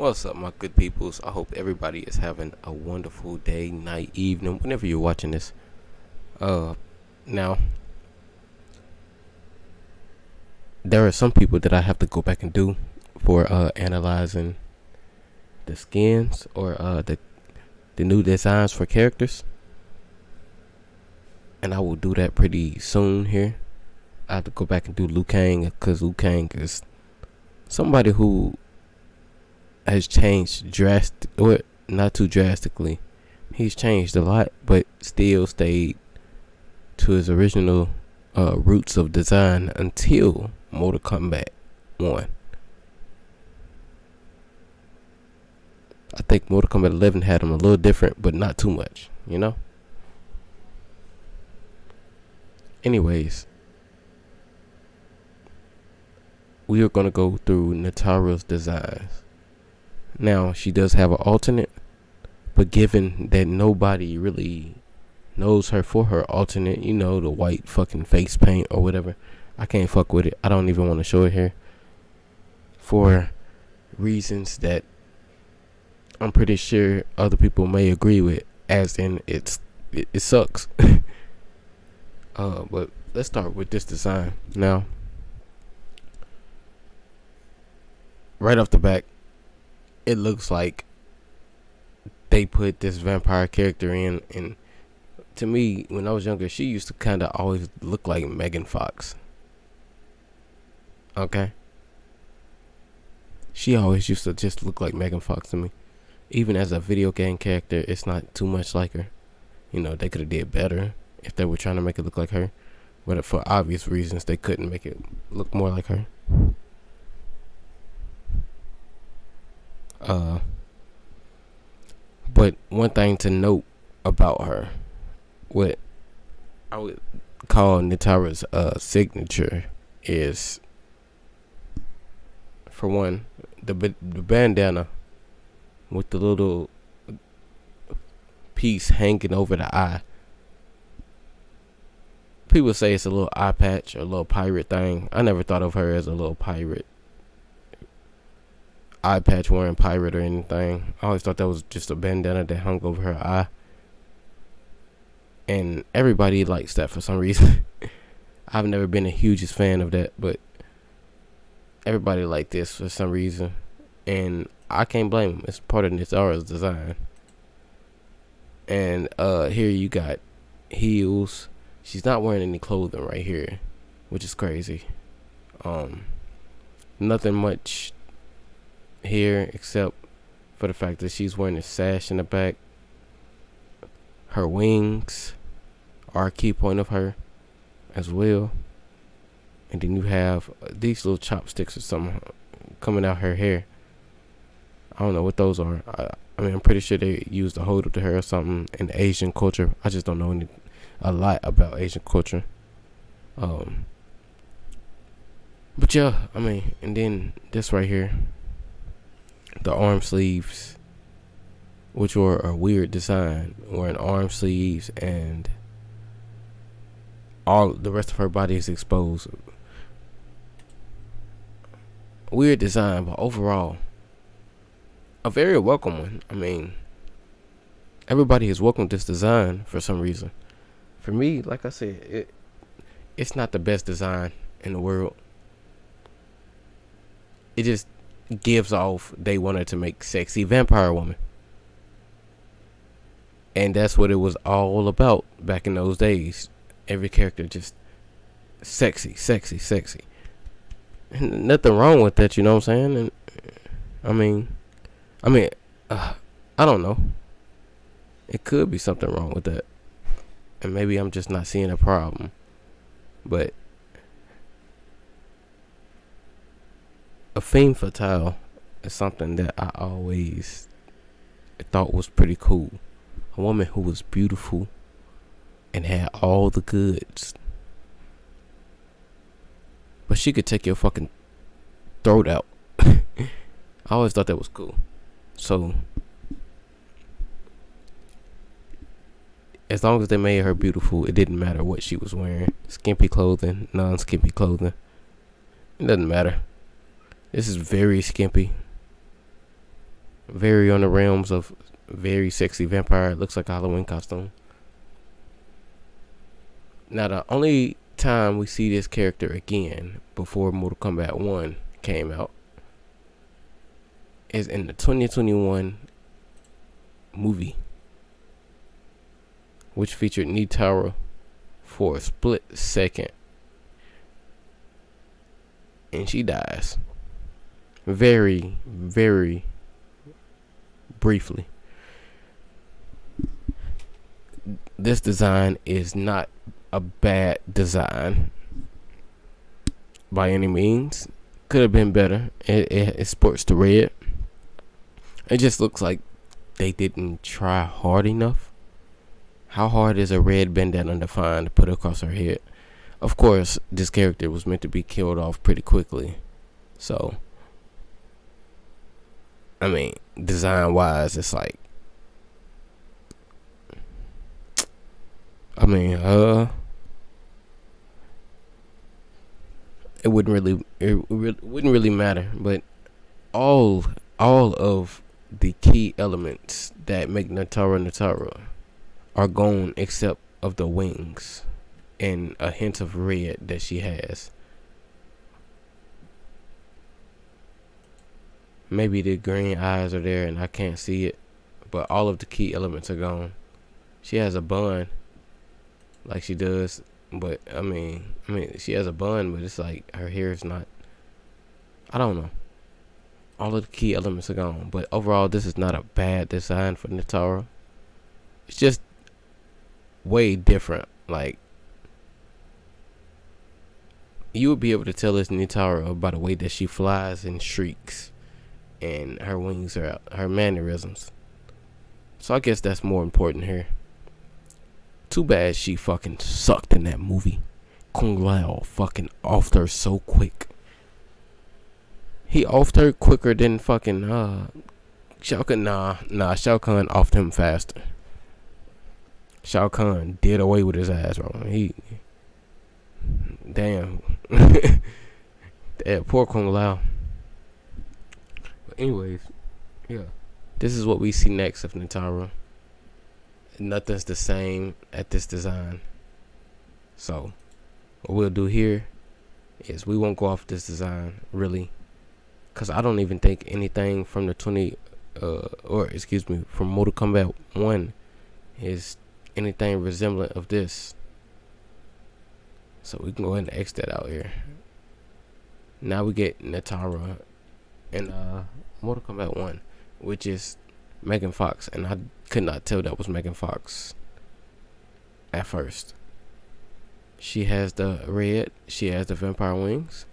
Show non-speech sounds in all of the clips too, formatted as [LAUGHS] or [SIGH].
What's up, my good peoples? I hope everybody is having a wonderful day, night, evening, whenever you're watching this. Uh, now, there are some people that I have to go back and do for uh analyzing the skins or uh the the new designs for characters, and I will do that pretty soon here. I have to go back and do Liu Kang because Liu Kang is somebody who has changed drastic or not too drastically. He's changed a lot, but still stayed to his original uh, roots of design until Mortal Kombat 1. I think Mortal Kombat 11 had him a little different, but not too much, you know? Anyways, we are going to go through Nitara's designs. Now, she does have an alternate, but given that nobody really knows her for her alternate, you know, the white fucking face paint or whatever, I can't fuck with it. I don't even want to show it here for reasons that I'm pretty sure other people may agree with, as in it's it, it sucks. [LAUGHS] uh, but let's start with this design now. Right off the back, it looks like they put this vampire character in and to me when I was younger she used to kind of always look like Megan Fox. Okay? She always used to just look like Megan Fox to me. Even as a video game character, it's not too much like her. You know, they could have did better if they were trying to make it look like her. But for obvious reasons, they couldn't make it look more like her. Uh, but one thing to note about her, what I would call Nitara's uh, signature is, for one, the the bandana with the little piece hanging over the eye. People say it's a little eye patch or a little pirate thing. I never thought of her as a little pirate eye patch wearing pirate or anything. I always thought that was just a bandana that hung over her eye. And everybody likes that for some reason. [LAUGHS] I've never been a hugest fan of that, but everybody like this for some reason. And I can't blame them. It's part of Nitara's design. And uh here you got heels. She's not wearing any clothing right here, which is crazy. Um nothing much here except for the fact that she's wearing a sash in the back. Her wings are a key point of her as well. And then you have these little chopsticks or something coming out her hair. I don't know what those are. I, I mean, I'm pretty sure they used to hold up to her or something in Asian culture. I just don't know any a lot about Asian culture. Um, but yeah, I mean, and then this right here the arm sleeves, which were a weird design, were in arm sleeves and all the rest of her body is exposed. Weird design, but overall, a very welcome one. I mean, everybody has welcomed this design for some reason. For me, like I said, it it's not the best design in the world. It just gives off they wanted to make sexy vampire woman. And that's what it was all about back in those days. Every character just sexy, sexy, sexy. And nothing wrong with that, you know what I'm saying? And I mean, I mean, uh, I don't know. It could be something wrong with that. And maybe I'm just not seeing a problem. But a femme fatale is something that I always thought was pretty cool. A woman who was beautiful and had all the goods. But she could take your fucking throat out. [LAUGHS] I always thought that was cool. So as long as they made her beautiful, it didn't matter what she was wearing. Skimpy clothing, non skimpy clothing. It doesn't matter. This is very skimpy. very on the realms of very sexy vampire. It looks like a Halloween costume. Now the only time we see this character again before Mortal Kombat 1 came out is in the 2021 movie, which featured Nitara for a split second. And she dies. Very, very briefly. This design is not a bad design by any means. Could have been better. It, it, it sports the red. It just looks like they didn't try hard enough. How hard is a red bandana to put across her head? Of course, this character was meant to be killed off pretty quickly. So, I mean, design wise, it's like, I mean, uh, it wouldn't really it wouldn't really matter but all all of the key elements that make Nitara Nitara are gone except of the wings and a hint of red that she has maybe the green eyes are there and I can't see it but all of the key elements are gone she has a bun like she does but I mean, I mean, she has a bun, but it's like her hair is not. I don't know. All of the key elements are gone, but overall, this is not a bad design for Nitara. It's just way different. Like you would be able to tell this Nitara by the way that she flies and shrieks, and her wings are out, her mannerisms. So I guess that's more important here. Too bad she fucking sucked in that movie. Kung Lao fucking offed her so quick. He offed her quicker than fucking uh Shao Kahn. Nah, nah, Shao Kahn offed him faster. Shao Kahn did away with his ass, bro. He, damn, [LAUGHS] damn, poor Kung Lao. Anyways, yeah, this is what we see next of Nitara. nothing's the same at this design. So what we'll do here is we won't go off this design really because I don't even think anything from the 20 uh, or excuse me from Mortal Kombat 1 is anything resemblant of this. So we can go ahead and X that out here. Now we get Nitara in uh, Mortal Kombat 1, which is Megan Fox, and I could not tell that was Megan Fox at first. She has the red, she has the vampire wings.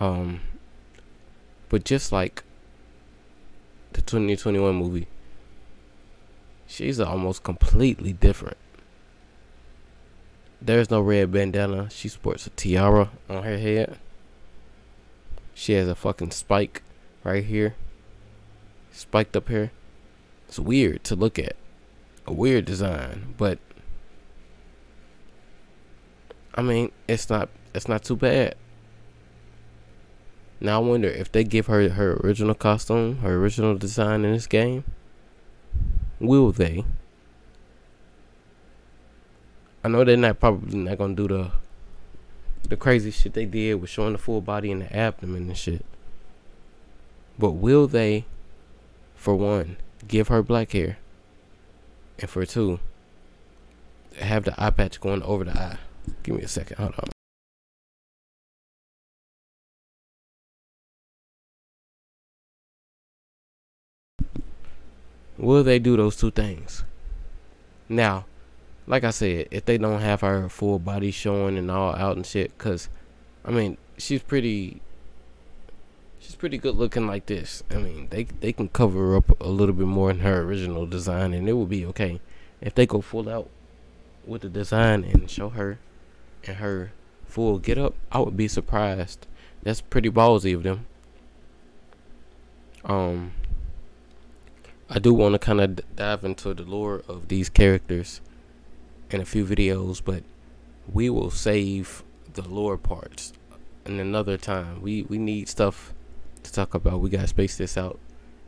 Um, but just like the 2021 movie, she's almost completely different. There's no red bandana. She sports a tiara on her head. She has a fucking spike right here spiked up here. It's weird to look at. A weird design, but I mean, it's not it's not too bad. Now I wonder if they give her her original costume, her original design in this game. Will they? I know they're not probably not gonna do the the crazy shit they did with showing the full body and the abdomen and shit. But will they for one, give her black hair. And for two, have the eye patch going over the eye. Give me a second. Hold on. Will they do those two things? Now, like I said, if they don't have her full body showing and all out and shit, because, I mean, she's pretty she's pretty good looking like this. I mean, they they can cover up a little bit more in her original design, and it will be okay. If they go full out with the design and show her and her full get up, I would be surprised. That's pretty ballsy of them. Um, I do want to kind of dive into the lore of these characters in a few videos, but we will save the lore parts in another time. We we need stuff to talk about. We gotta space this out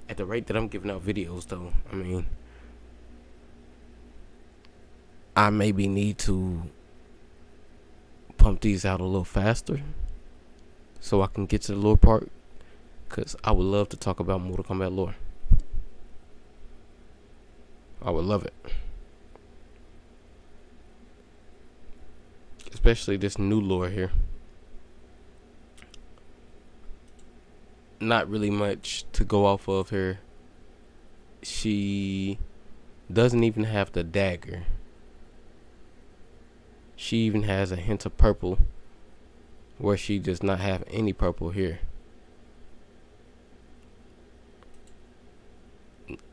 at the rate that I'm giving out videos, though, I mean, I maybe need to pump these out a little faster so I can get to the lore part. Because I would love to talk about Mortal Kombat lore. I would love it. Especially this new lore here. Not really much to go off of here. She doesn't even have the dagger. She even has a hint of purple where she does not have any purple here.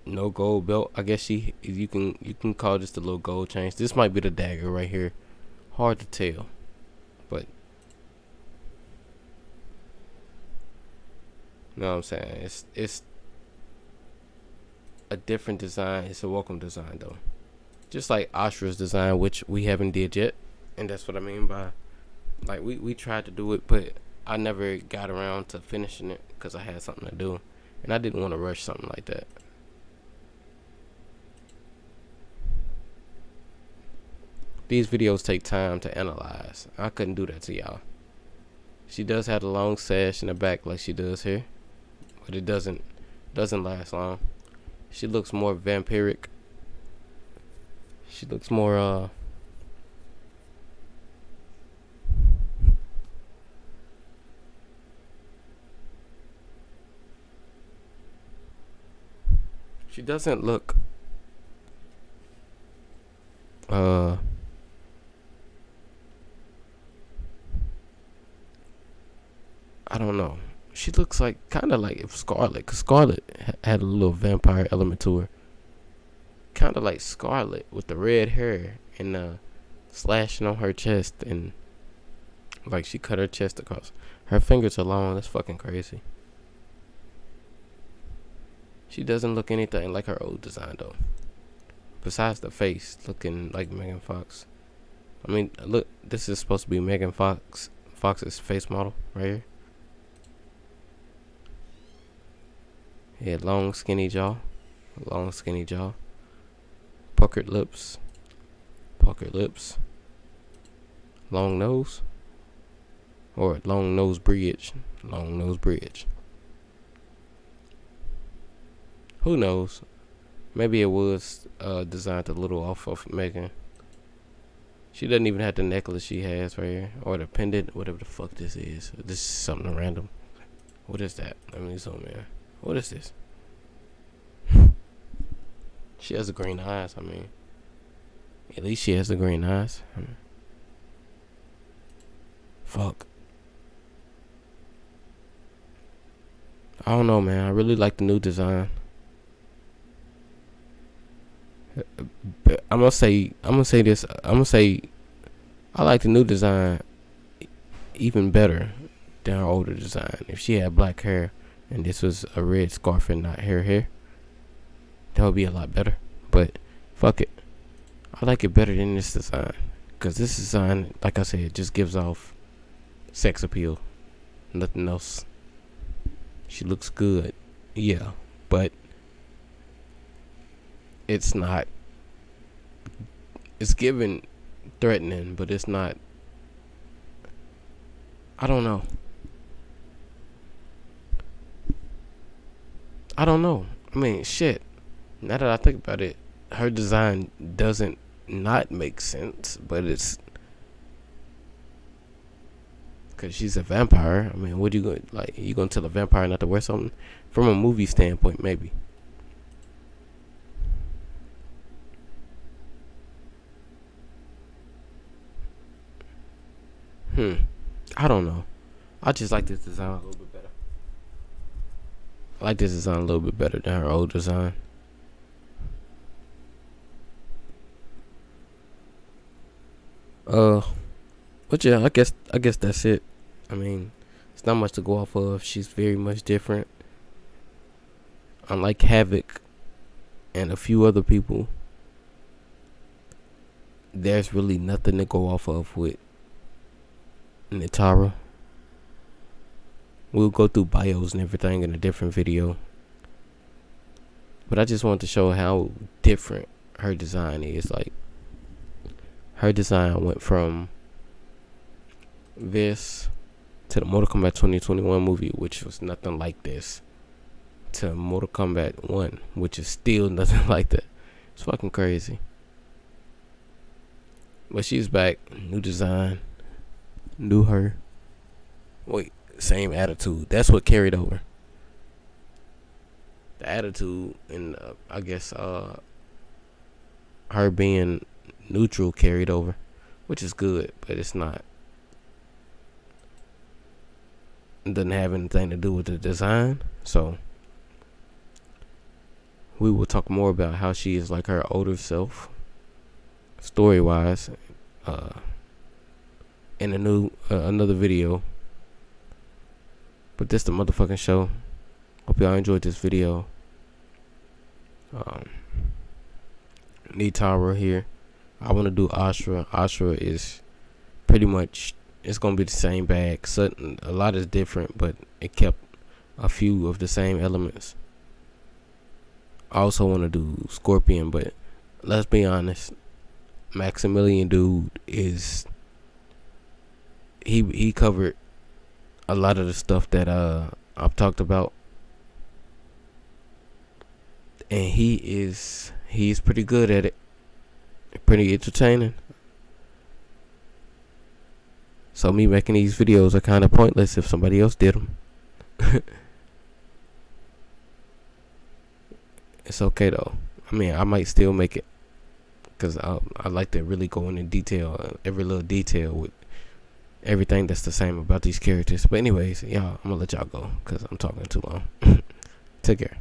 No gold belt. I guess she you can you can call this the little gold chain. This might be the dagger right here. Hard to tell. But you know what I'm saying? It's it's a different design. It's a welcome design though. Just like Ashrah's design, which we haven't did yet and that's what I mean by like we we tried to do it, but I never got around to finishing it because I had something to do, and I didn't want to rush something like that. These videos take time to analyze. I couldn't do that to y'all. She does have a long sash in the back like she does here, but it doesn't doesn't last long. She looks more vampiric. She looks more uh She doesn't look uh I don't know. She looks like kind of like Skarlet, cause Skarlet had a little vampire element to her. Kind of like Skarlet with the red hair and uh slashing on her chest and like she cut her chest across. Her fingers are long. That's fucking crazy. She doesn't look anything like her old design though. Besides the face looking like Megan Fox. I mean, look, this is supposed to be Megan Fox Fox's face model right here. He had long skinny jaw, long skinny jaw, puckered lips, puckered lips, long nose, or long nose bridge, long nose bridge. Who knows? Maybe it was uh, designed a little off of Megan. She doesn't even have the necklace she has right here. Or the pendant, whatever the fuck this is. This is something random. What is that? Let me zoom in. What is this? [LAUGHS] she has the green eyes, I mean. At least she has the green eyes. I mean, fuck. I don't know, man. I really like the new design. I'm gonna say I'm gonna say this. I'm gonna say I like the new design even better than her older design. If she had black hair and this was a red scarf and not hair hair, that would be a lot better. But fuck it, I like it better than this design because this design, like I said, just gives off sex appeal. Nothing else. She looks good, yeah, but it's not it's given threatening, but it's not I don't know. I don't know. I mean, shit. Now that I think about it, her design doesn't not make sense, but it's because she's a vampire. I mean, what are you going like? You gonna tell a vampire not to wear something? From a movie standpoint, maybe. Hmm. I don't know. I just like this design a little bit better. I like this design a little bit better than her old design. Uh, but yeah, I guess I guess that's it. I mean, it's not much to go off of. She's very much different. Unlike Havik and a few other people, there's really nothing to go off of with Nitara. We'll go through bios and everything in a different video. But I just wanted to show how different her design is. Like her design went from this to the Mortal Kombat 2021 movie, which was nothing like this, to Mortal Kombat 1, which is still [LAUGHS] nothing like that. It's fucking crazy. But she's back, new design, new her. Wait, same attitude. That's what carried over. The attitude and uh, I guess uh, her being neutral carried over, which is good, but it's not. It doesn't have anything to do with the design, so we will talk more about how she is like her older self, story wise, uh, in a new uh, another video. But this the motherfucking show. Hope y'all enjoyed this video. Um, Nitara here. I want to do Ashrah. Ashrah is pretty much it's gonna be the same bag. Certain a lot is different, but it kept a few of the same elements. I also want to do Scorpion, but let's be honest, Maximilian Dood is he he covered a lot of the stuff that uh I've talked about, and he is he's pretty good at it, pretty entertaining. So me making these videos are kind of pointless if somebody else did them. [LAUGHS] it's okay though. I mean, I might still make it because I I like to really go into detail, uh, every little detail with everything that's the same about these characters. But anyways, y'all, I'm gonna let y'all go because I'm talking too long. [LAUGHS] Take care.